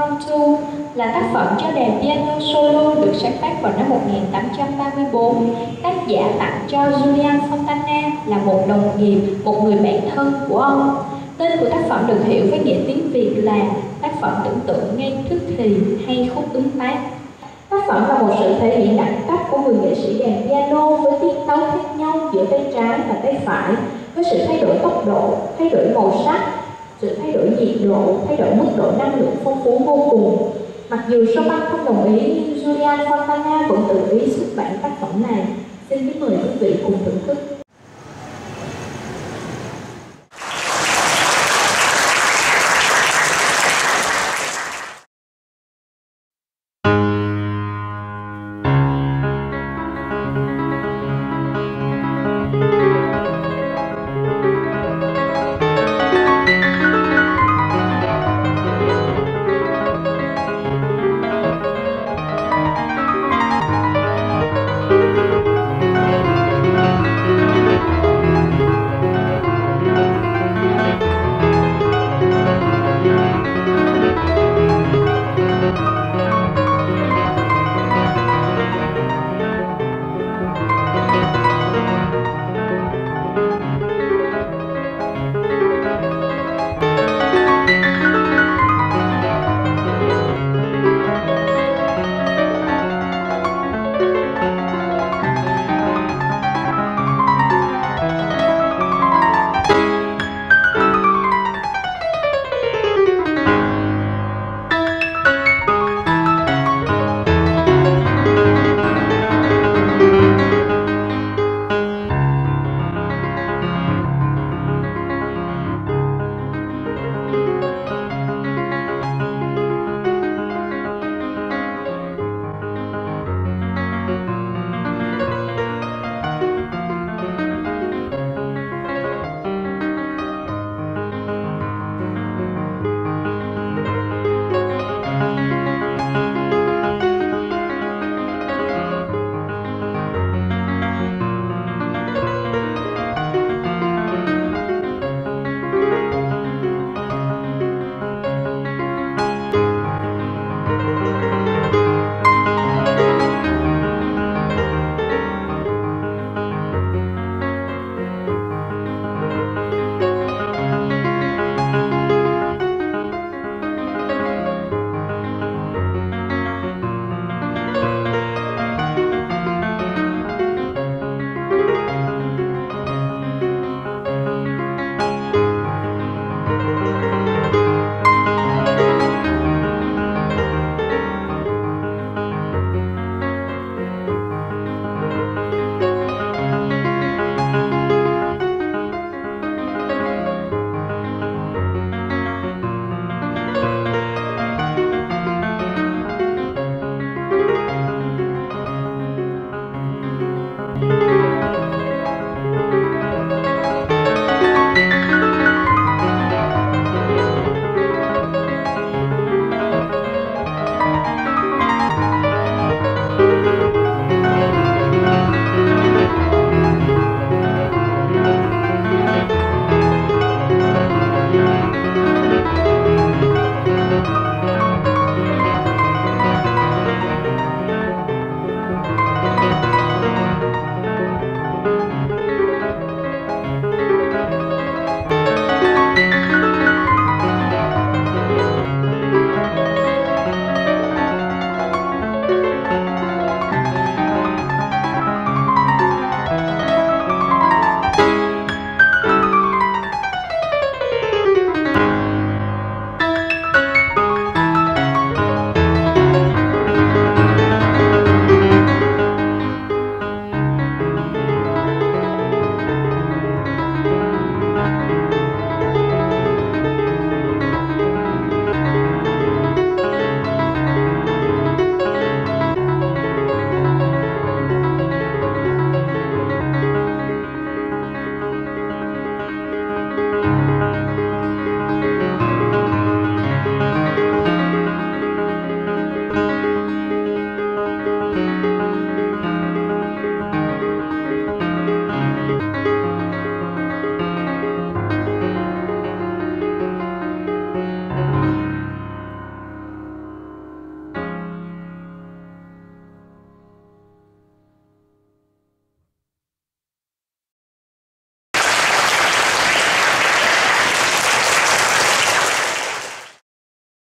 Impromptu là tác phẩm cho đàn piano solo được sáng tác vào năm 1834. Tác giả tặng cho Julian Fontana là một đồng nghiệp, một người bạn thân của ông. Tên của tác phẩm được hiểu với nghĩa tiếng Việt là tác phẩm tưởng tượng ngay thức thì hay khúc ứng tác. Tác phẩm là một sự thể hiện đẳng cấp của người nghệ sĩ đàn piano với tiết tấu khác nhau giữa tay trái và tay phải, với sự thay đổi tốc độ, thay đổi màu sắc, sự thay đổi nhiệt độ, thay đổi mức độ năng lượng phong phú vô cùng. Mặc dù Chopin không đồng ý, nhưng Julian Fontana vẫn tự ý xuất bản tác phẩm này. Xin kính mời quý vị cùng thưởng thức.